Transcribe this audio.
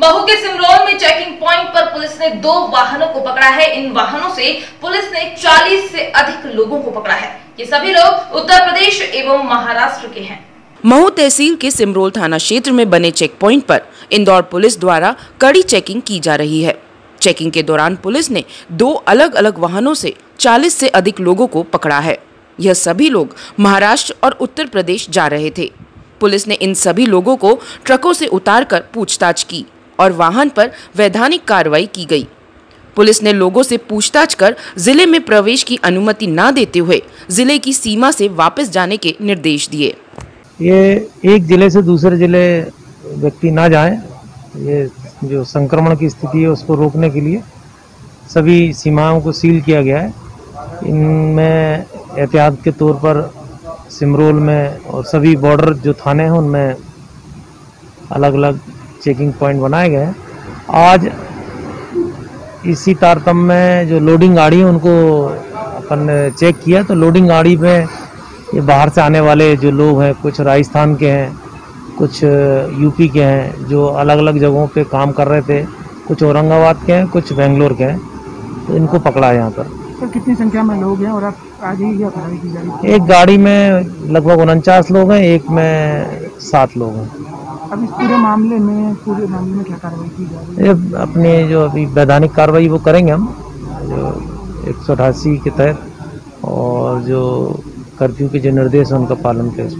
महू के सिमरौल में checking point पर पुलिस ने दो वाहनों को पकड़ा है। इन वाहनों से पुलिस ने 40 से अधिक लोगों को पकड़ा है। ये सभी लोग उत्तर प्रदेश एवं महाराष्ट्र के हैं। महू तहसील के सिमरोल थाना क्षेत्र में बने चेक पॉइंट पर इंदौर पुलिस द्वारा कड़ी चेकिंग की जा रही है। चेकिंग के दौरान पुलिस ने दो अलग अलग वाहनों से 40 से अधिक लोगों को पकड़ा है। यह सभी लोग महाराष्ट्र और उत्तर प्रदेश जा रहे थे। पुलिस ने इन सभी लोगों को ट्रकों से उतारकर पूछताछ की। और वाहन पर वैधानिक कार्रवाई की गई। पुलिस ने लोगों से पूछताछ कर ज़िले में प्रवेश की अनुमति न देते हुए ज़िले की सीमा से वापस जाने के निर्देश दिए। ये एक ज़िले से दूसरे ज़िले व्यक्ति ना जाएँ। ये जो संक्रमण की स्थिति है, उसको रोकने के लिए सभी सीमाओं को सील किया गया है। इनमें एहतियात के तौर पर सिमरोल में और सभी बॉर्डर जो थाने हैं, उनमें अलग अलग चेकिंग पॉइंट बनाए गए हैं। आज इसी तारतम्य में जो लोडिंग गाड़ी है उनको अपन चेक किया तो लोडिंग गाड़ी में ये बाहर से आने वाले जो लोग हैं कुछ राजस्थान के हैं कुछ यूपी के हैं जो अलग अलग जगहों पे काम कर रहे थे कुछ औरंगाबाद के हैं कुछ बेंगलोर के हैं तो इनको पकड़ा है यहाँ पर। सर कितनी संख्या में लोग हैं और आप आज ही की जा रही है एक गाड़ी में लगभग उनचास लोग हैं एक में सात लोग हैं। अब इस पूरे मामले में, पूरे मामले में क्या कार्रवाई की जा रही है? अपने जो अभी वैधानिक कार्रवाई वो करेंगे हम, जो एक सौ अठासी के तहत, और जो कर्फ्यू के जो निर्देश हैं उनका पालन करें